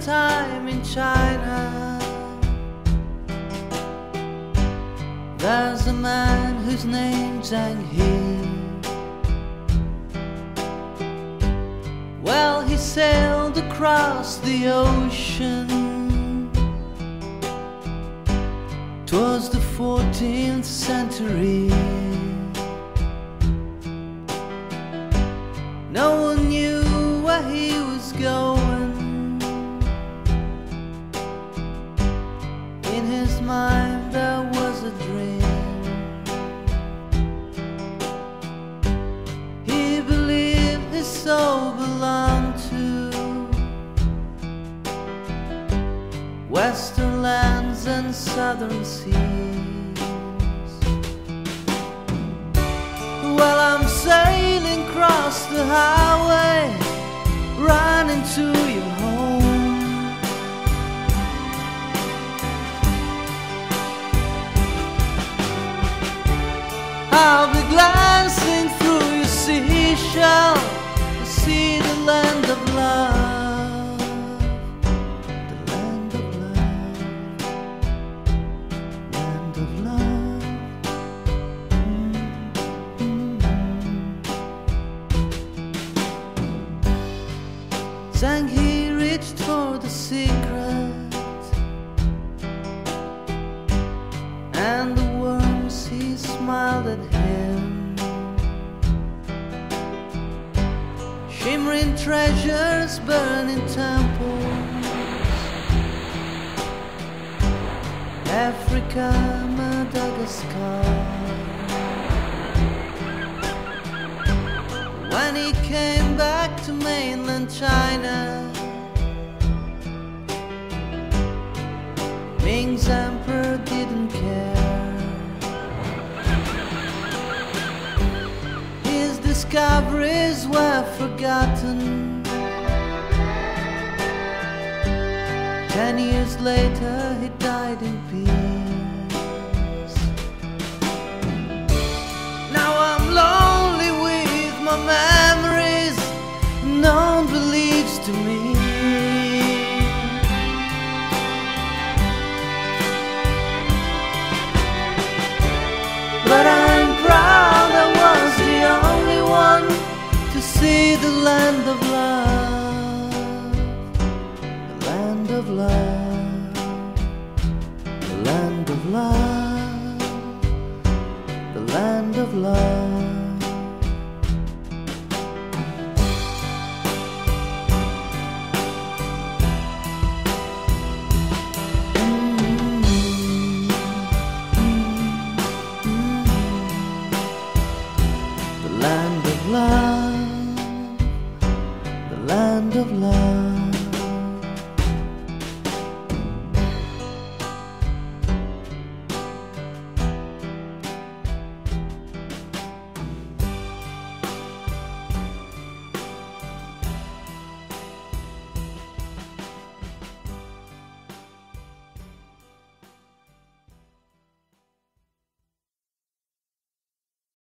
time in China. There's a man whose name's Zheng He. Well, he sailed across the ocean. Twas the 14th century. No one His there was a dream. He believed his soul belonged to western lands and southern seas. Well, I'm sailing across the highway, Zheng He reached for the secret and the worms he smiled at him. Shimmering treasures, burning temples, Africa, Madagascar. When he came China, Ming's emperor didn't care. His discoveries were forgotten. Ten years later, he died in peace. To me. But I'm proud I was the only one to see the land of love, the land of love, the land of love, the land of love. love, the land of love.